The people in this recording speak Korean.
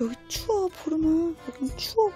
여기 추워 보름아. 여기 추워.